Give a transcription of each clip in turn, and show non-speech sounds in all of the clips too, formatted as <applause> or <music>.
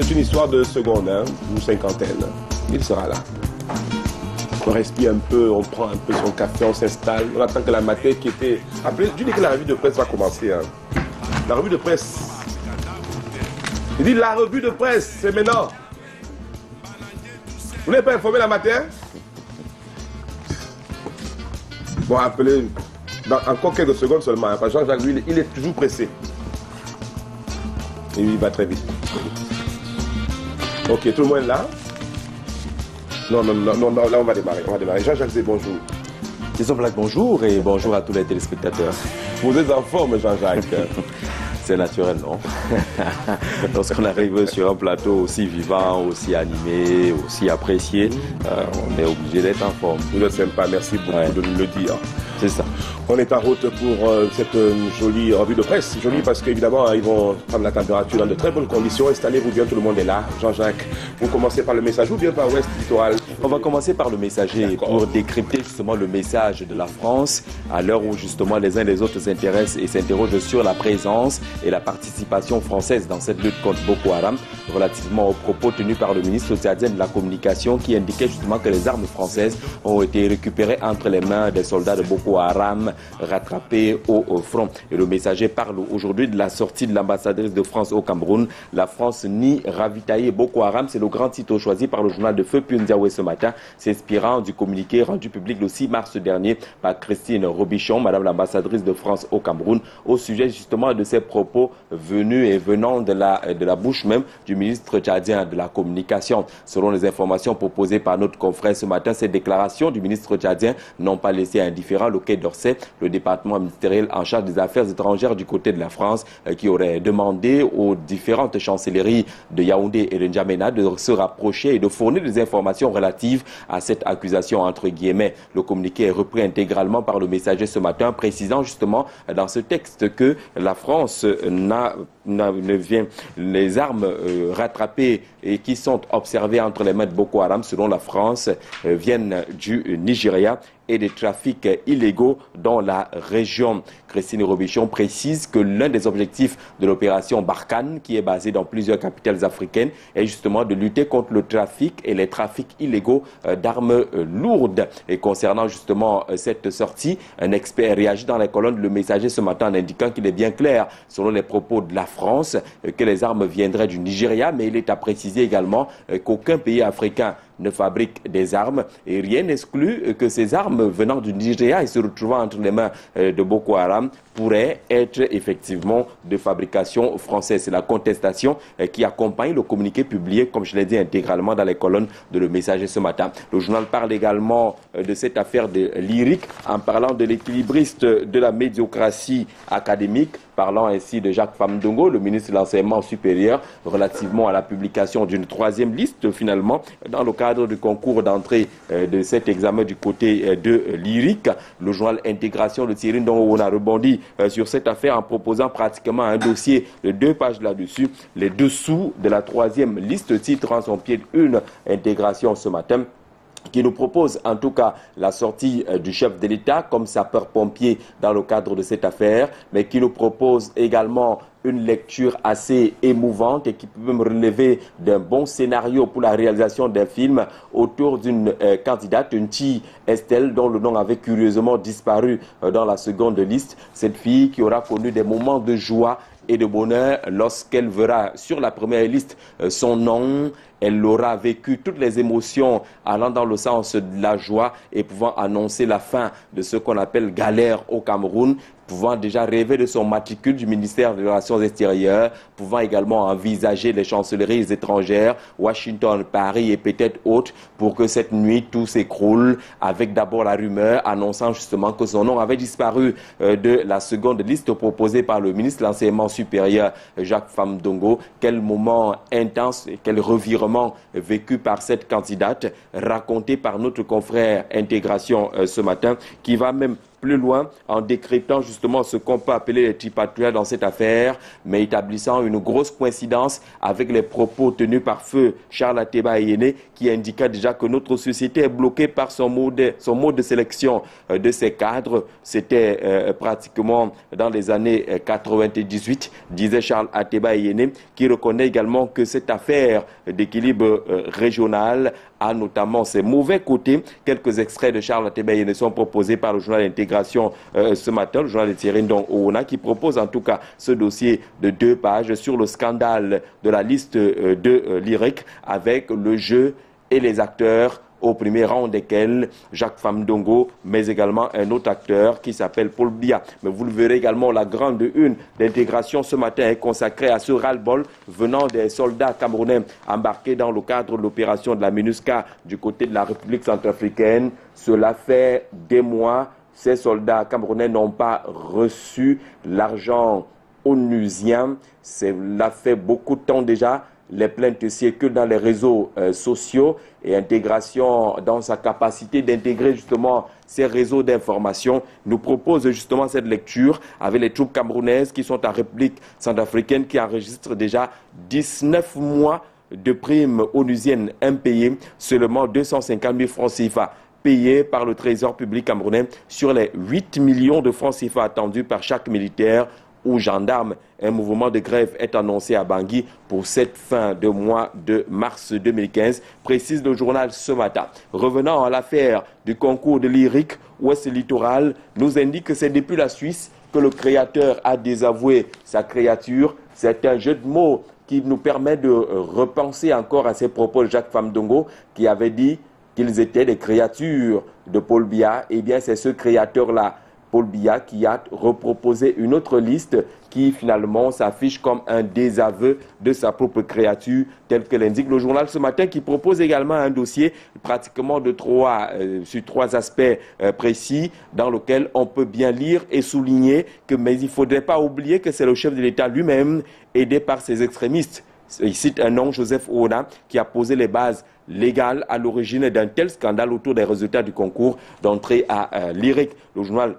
C'est une histoire de seconde, hein, ou cinquantaine. Il sera là. On respire un peu, on prend un peu son café, on s'installe. On attend que la matinée qui était. Après, je dis que la revue de presse va commencer. hein. La revue de presse. Il dit la revue de presse, c'est maintenant. Vous n'êtes pas informé la matin Bon, appelez encore quelques secondes seulement. hein, parce que Jean-Jacques, lui, il est toujours pressé. Et il va très vite. Ok, tout le monde là? Non, non, non, non, non, là on va démarrer. On va démarrer. Jean-Jacques, bonjour. Jason Black, bonjour et bonjour à tous les téléspectateurs. Vous êtes en forme, Jean-Jacques. <laughs> C'est naturel, non? <laughs> Lorsqu'on arrive sur un plateau aussi vivant, aussi animé, aussi apprécié, euh, on est obligé d'être en forme. Vous êtes sympa, merci beaucoup Ouais. de nous le dire. C'est ça. On est en route pour euh, cette euh, jolie revue de presse. Jolie parce qu'évidemment, ils vont prendre la température dans de très bonnes conditions. Installez-vous bien, tout le monde est là. Jean-Jacques, vous commencez par le message ou bien par Ouest Littoral? On va commencer par le messager pour décrypter justement le message de la France à l'heure où justement les uns et les autres s'intéressent et s'interrogent sur la présence et la participation française dans cette lutte contre Boko Haram relativement aux propos tenus par le ministre tchadien de la communication qui indiquait justement que les armes françaises ont été récupérées entre les mains des soldats de Boko Haram rattrapés au, au front. Et le messager parle aujourd'hui de la sortie de l'ambassadrice de France au Cameroun. La France nie ravitailler Boko Haram. C'est le grand titre choisi par le journal de Feu Pundiawe ce matin, s'inspirant du communiqué rendu public le 6 mars dernier par Christine Robichon, Madame l'ambassadrice de France au Cameroun, au sujet justement de ces propos venus et venant de la, de la bouche même du ministre tchadien de la communication. Selon les informations proposées par notre confrère ce matin, ces déclarations du ministre tchadien n'ont pas laissé indifférent le Quai d'Orsay, le département ministériel en charge des affaires étrangères du côté de la France, euh, qui aurait demandé aux différentes chancelleries de Yaoundé et de N'Djamena de se rapprocher et de fournir des informations relatives à cette accusation entre guillemets. Le communiqué est repris intégralement par le messager ce matin, précisant justement euh, dans ce texte que la France euh, n'a ne vient les armes euh, rattrapées et qui sont observées entre les mains de Boko Haram selon la France euh, viennent du Nigeria et des trafics illégaux dans la région. Christine Robichon précise que l'un des objectifs de l'opération Barkhane, qui est basée dans plusieurs capitales africaines, est justement de lutter contre le trafic et les trafics illégaux euh, d'armes lourdes. Et concernant justement cette sortie, un expert réagit dans les colonnes de Le Messager ce matin en indiquant qu'il est bien clair, selon les propos de la France, euh, que les armes viendraient du Nigeria, mais il est à préciser également euh, qu'aucun pays africain ne fabrique des armes et rien n'exclut euh, que ces armes venant du Nigeria et se retrouvant entre les mains de Boko Haram pourraient être effectivement de fabrication française. C'est la contestation qui accompagne le communiqué publié, comme je l'ai dit, intégralement dans les colonnes de Le Messager ce matin. Le journal parle également de cette affaire de lyrique en parlant de l'équilibriste de la médiocratie académique parlant ainsi de Jacques Famdongo, le ministre de l'Enseignement supérieur, relativement à la publication d'une troisième liste finalement dans le cadre du concours d'entrée euh, de cet examen du côté euh, de euh, l'IRIC. Le journal Intégration de Thierry on a rebondi sur cette affaire en proposant pratiquement un dossier de deux pages là-dessus, les dessous de la troisième liste, titrant son pied une intégration ce matin qui nous propose en tout cas la sortie euh, du chef de l'État comme sapeur-pompier dans le cadre de cette affaire, mais qui nous propose également une lecture assez émouvante et qui peut me relever d'un bon scénario pour la réalisation d'un film autour d'une euh, candidate, une fille Estelle, dont le nom avait curieusement disparu euh, dans la seconde liste. Cette fille qui aura connu des moments de joie et de bonheur lorsqu'elle verra sur la première liste son nom. Elle aura vécu toutes les émotions allant dans le sens de la joie et pouvant annoncer la fin de ce qu'on appelle galère au Cameroun pouvant déjà rêver de son matricule du ministère des Relations extérieures, pouvant également envisager les chancelleries étrangères, Washington, Paris et peut-être autres, pour que cette nuit tout s'écroule, avec d'abord la rumeur annonçant justement que son nom avait disparu euh, de la seconde liste proposée par le ministre de l'Enseignement supérieur, Jacques Famdongo. Quel moment intense et quel revirement vécu par cette candidate, raconté par notre confrère Intégration euh, ce matin, qui va même plus loin en décryptant justement ce qu'on peut appeler les tripatouilles dans cette affaire, mais établissant une grosse coïncidence avec les propos tenus par feu Charles Ateba Yéné qui indiqua déjà que notre société est bloquée par son mode, de sélection euh, de ses cadres. C'était euh, pratiquement dans les années 98, euh, disait Charles Ateba Yéné, qui reconnaît également que cette affaire d'équilibre régional a notamment ses mauvais côtés. Quelques extraits de Charles Yéné sont proposés par le journal d'intégration ce matin, le journal de Thierry Ndong qui propose en tout cas ce dossier de deux pages sur le scandale de la liste de lyrique avec le jeu et les acteurs au premier rang desquels Jacques Famdongo, mais également un autre acteur qui s'appelle Paul Bia. Mais vous le verrez également, la grande une d'intégration ce matin est consacrée à ce ras-le-bol venant des soldats camerounais embarqués dans le cadre de l'opération de la MINUSCA du côté de la République centrafricaine. Cela fait des mois, ces soldats camerounais n'ont pas reçu l'argent onusien. Cela fait beaucoup de temps déjà les plaintes circulent dans les réseaux euh, sociaux et intégration dans sa capacité d'intégrer justement ces réseaux d'information. Nous propose justement cette lecture avec les troupes camerounaises qui sont en République centrafricaine qui enregistrent déjà 19 mois de primes onusiennes impayées, seulement 250 000 francs CFA payés par le Trésor public camerounais sur les 8 millions de francs CFA attendus par chaque militaire ou gendarme. Un mouvement de grève est annoncé à Bangui pour cette fin de mois de mars 2015, précise le journal ce matin. Revenant à l'affaire du concours de lyrique Ouest Littoral, nous indique que c'est depuis la Suisse que le créateur a désavoué sa créature. C'est un jeu de mots qui nous permet de repenser encore à ces propos Jacques Famdongo qui avait dit qu'ils étaient des créatures de Paul Biya. Eh bien, c'est ce créateur-là Paul Biya qui a reproposé une autre liste qui finalement s'affiche comme un désaveu de sa propre créature, tel que l'indique le journal ce matin, qui propose également un dossier pratiquement de trois, euh, sur trois aspects euh, précis, dans lequel on peut bien lire et souligner que, mais il ne faudrait pas oublier que c'est le chef de l'État lui-même, aidé par ses extrémistes. Il cite un nom, Joseph Ouna, qui a posé les bases légales à l'origine d'un tel scandale autour des résultats du concours d'entrée à euh. Le journal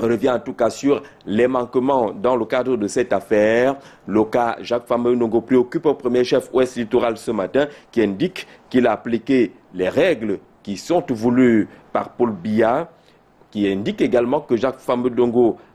revient en tout cas sur les manquements dans le cadre de cette affaire. Le cas Jacques Fameux préoccupe au premier chef ouest littoral ce matin qui indique qu'il a appliqué les règles qui sont voulues par Paul Biya, qui indique également que Jacques Fameux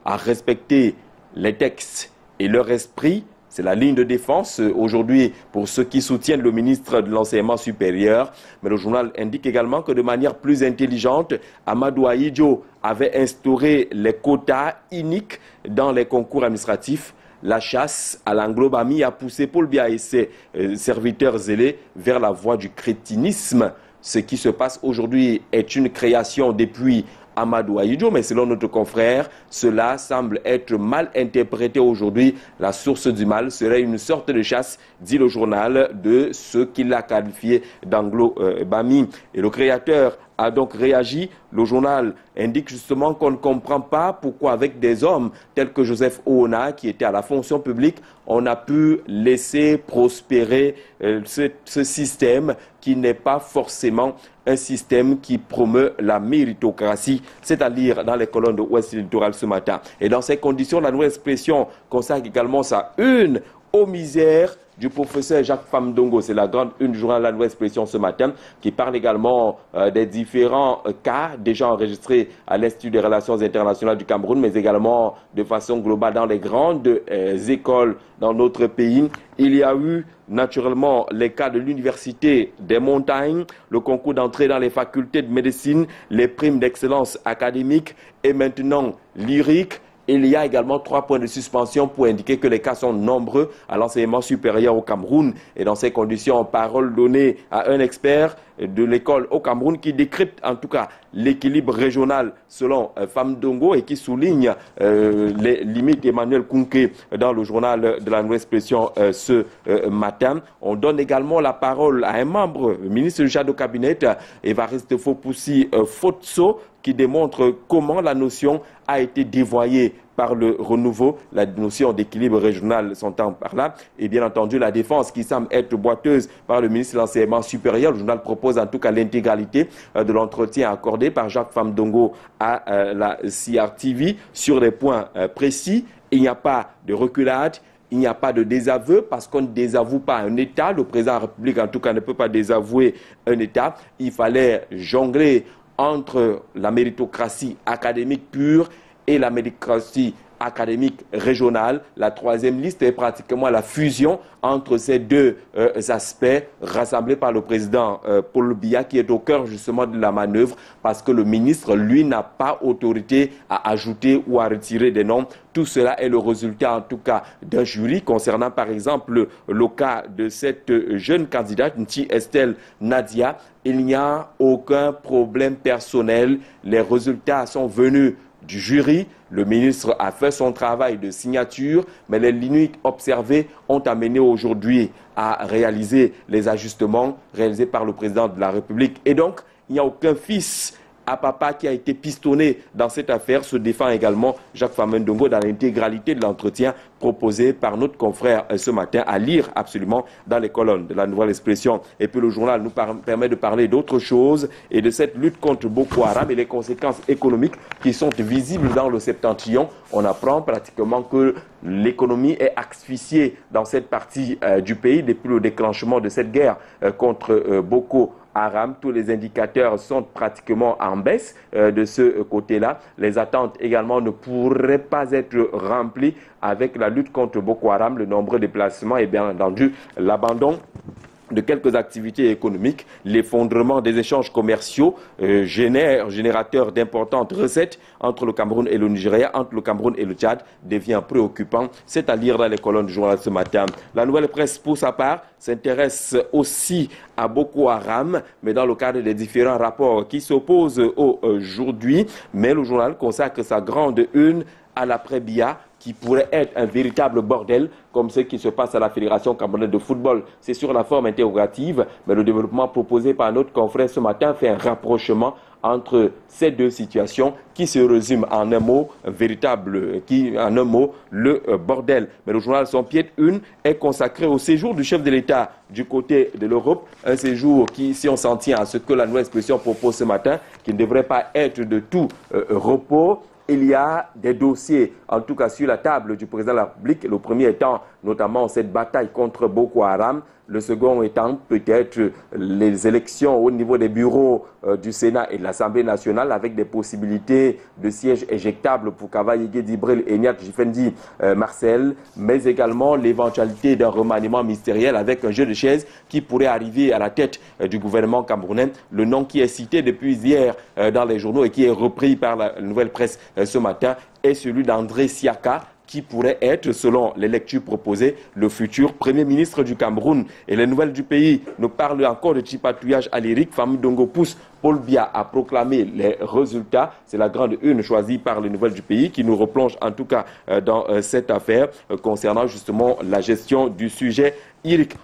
a respecté les textes et leur esprit c'est la ligne de défense euh, aujourd'hui pour ceux qui soutiennent le ministre de l'Enseignement supérieur. Mais le journal indique également que de manière plus intelligente, Amadou Aïdjo avait instauré les quotas uniques dans les concours administratifs la chasse à l'anglobamie a poussé Paul Biya et ses euh, serviteurs zélés vers la voie du crétinisme. Ce qui se passe aujourd'hui est une création depuis Amadou Aïdjo, mais selon notre confrère, cela semble être mal interprété aujourd'hui. La source du mal serait une sorte de chasse, dit le journal, de ce qu'il a qualifié d'anglo-bami. Et le créateur a donc réagi. Le journal indique justement qu'on ne comprend pas pourquoi avec des hommes tels que Joseph Oona, qui était à la fonction publique, on a pu laisser prospérer euh, ce, système qui n'est pas forcément un système qui promeut la méritocratie, c'est à dire dans les colonnes de Ouest Littoral ce matin. Et dans ces conditions, la nouvelle expression consacre également sa une aux misères du professeur Jacques Famdongo. C'est la grande une journal La Nouvelle Expression ce matin qui parle également euh, des différents euh, cas déjà enregistrés à l'Institut des relations internationales du Cameroun, mais également de façon globale dans les grandes euh, écoles dans notre pays. Il y a eu naturellement les cas de l'Université des montagnes, le concours d'entrée dans les facultés de médecine, les primes d'excellence académique et maintenant lyrique il y a également trois points de suspension pour indiquer que les cas sont nombreux à l'enseignement supérieur au Cameroun. Et dans ces conditions, parole donnée à un expert de l'école au Cameroun qui décrypte en tout cas l'équilibre régional selon euh, Femme Dongo et qui souligne euh, les limites d'Emmanuel Kunke dans le journal de la Nouvelle Expression euh, ce matin. On donne également la parole à un membre, le ministre du de cabinet, Evariste Fopoussi Fotso, qui démontre comment la notion a été dévoyée par le renouveau, la notion d'équilibre régional s'entend par là, et bien entendu la défense qui semble être boiteuse par le ministre de l'Enseignement supérieur. Le journal propose en tout cas l'intégralité euh, de l'entretien accordé par Jacques Famdongo à euh, la CRTV sur les points euh, précis. Il n'y a pas de reculade, il n'y a pas de désaveu parce qu'on ne désavoue pas un État. Le président de la République, en tout cas, ne peut pas désavouer un État. Il fallait jongler entre la méritocratie académique pure et la méritocratie académique régionale. La troisième liste est pratiquement la fusion entre ces deux euh, aspects rassemblés par le président euh, Paul Biya qui est au cœur justement de la manœuvre parce que le ministre, lui, n'a pas autorité à ajouter ou à retirer des noms. Tout cela est le résultat en tout cas d'un jury concernant par exemple le cas de cette jeune candidate, Nti Estelle Nadia. Il n'y a aucun problème personnel. Les résultats sont venus du jury. Le ministre a fait son travail de signature, mais les limites observées ont amené aujourd'hui à réaliser les ajustements réalisés par le président de la République. Et donc, il n'y a aucun fils à papa qui a été pistonné dans cette affaire se défend également Jacques Famendongo dans l'intégralité de l'entretien proposé par notre confrère euh, ce matin à lire absolument dans les colonnes de la nouvelle expression. Et puis le journal nous permet de parler d'autres choses et de cette lutte contre Boko Haram et les conséquences économiques qui sont visibles dans le septentrion. On apprend pratiquement que l'économie est asphyxiée dans cette partie euh, du pays depuis le déclenchement de cette guerre euh, contre Boko Haram. Tous les indicateurs sont pratiquement en baisse euh, de ce côté-là. Les attentes également ne pourraient pas être remplies avec la lutte contre Boko Haram, le nombre de déplacements et bien entendu l'abandon de quelques activités économiques, l'effondrement des échanges commerciaux euh, génère, générateur d'importantes recettes entre le Cameroun et le Nigeria, entre le Cameroun et le Tchad, devient préoccupant. C'est à lire dans les colonnes du journal ce matin. La nouvelle presse, pour sa part, s'intéresse aussi à Boko Haram, mais dans le cadre des différents rapports qui s'opposent aujourd'hui. Mais le journal consacre sa grande une à l'après-BIA qui pourrait être un véritable bordel, comme ce qui se passe à la Fédération camerounaise de football. C'est sur la forme interrogative, mais le développement proposé par notre confrère ce matin fait un rapprochement entre ces deux situations qui se résument en un mot véritable, qui, en un mot, le euh, bordel. Mais le journal Son Pied une est consacré au séjour du chef de l'État du côté de l'Europe, un séjour qui, si on s'en tient à ce que la nouvelle expression propose ce matin, qui ne devrait pas être de tout euh, repos, il y a des dossiers, en tout cas sur la table du président de la République, le premier étant notamment cette bataille contre Boko Haram, le second étant peut-être les élections au niveau des bureaux euh, du Sénat et de l'Assemblée nationale avec des possibilités de sièges éjectables pour Kavaïge Dibril et Niat Jifendi euh, Marcel, mais également l'éventualité d'un remaniement ministériel avec un jeu de chaises qui pourrait arriver à la tête euh, du gouvernement camerounais. Le nom qui est cité depuis hier dans les journaux et qui est repris par la nouvelle presse ce matin est celui d'André Siaka, qui pourrait être, selon les lectures proposées, le futur Premier ministre du Cameroun. Et les nouvelles du pays nous parlent encore de tripatouillage à l'Éric. Famille Dongo pousse Paul Biya a proclamé les résultats. C'est la grande une choisie par les nouvelles du pays qui nous replonge en tout cas euh, dans euh, cette affaire euh, concernant justement la gestion du sujet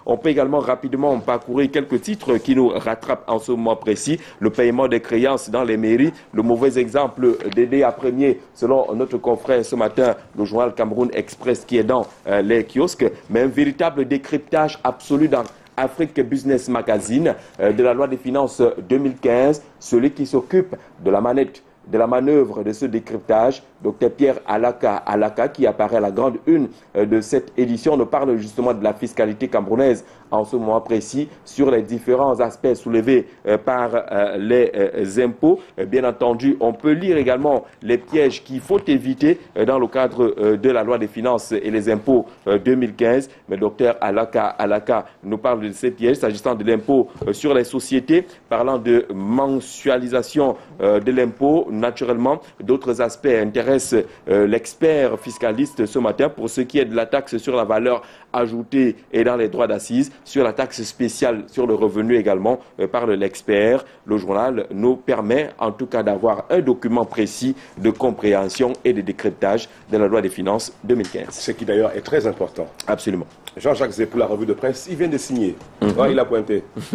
on peut également rapidement parcourir quelques titres qui nous rattrapent en ce moment précis. Le paiement des créances dans les mairies, le mauvais exemple d'aider à premier, selon notre confrère ce matin, le journal Cameroun Express qui est dans euh, les kiosques, mais un véritable décryptage absolu dans Afrique Business Magazine euh, de la loi des finances 2015, celui qui s'occupe de la manette de la manœuvre de ce décryptage, Dr Pierre Alaka, Alaka qui apparaît à la grande une euh, de cette édition, nous parle justement de la fiscalité camerounaise en ce moment précis sur les différents aspects soulevés euh, par euh, les impôts. Bien entendu, on peut lire également les pièges qu'il faut éviter dans le cadre de la loi des finances et les impôts 2015. Mais Dr Alaka, Alaka nous parle de ces pièges s'agissant de l'impôt sur les sociétés, parlant de mensualisation de l'impôt naturellement, d'autres aspects intéressent euh, l'expert fiscaliste ce matin pour ce qui est de la taxe sur la valeur ajoutée et dans les droits d'assises. Sur la taxe spéciale sur le revenu également euh, par l'expert. Le journal nous permet en tout cas d'avoir un document précis de compréhension et de décryptage de la loi des finances 2015. Ce qui d'ailleurs est très important. Absolument. Jean-Jacques Zé pour la revue de presse, il vient de signer. Mhm. il a pointé. <laughs>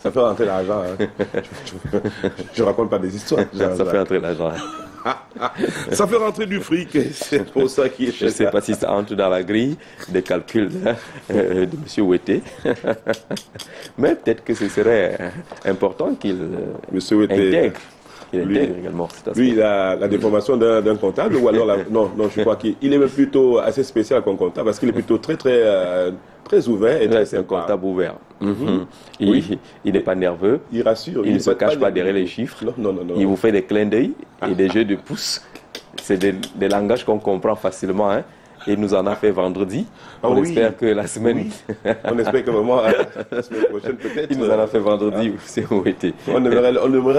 Ça fait rentrer l'argent. Hein. <laughs> Je, ne raconte pas des histoires. Ça fait rentrer l'argent. Ça fait rentrer du fric, c'est pour ça qu'il est Je ne sais pas si ça entre dans la grille des calculs hein, euh, de M. Ouetté. <laughs> Mais peut-être que ce serait important qu'il intègre. Lui, également lui, la, la déformation d'un comptable, ou alors, non, non, je crois qu'il est même plutôt assez spécial comme comptable, parce qu'il est plutôt très, très, euh, très ouvert. et C'est un comptable ouvert. Mhm. Il, il n'est pas nerveux. Il rassure. Il, ne se cache pas, derrière les chiffres. Non, non, non, il vous fait des clins d'œil et des jeux de pouces. C'est des, des, langages qu'on comprend facilement. Hein. Il nous en a fait vendredi. Ah on espère que la semaine. on espère que vraiment, la semaine prochaine, peut-être. <laughs> Il nous en a fait vendredi, c'est où était. On aimerait, on aimerait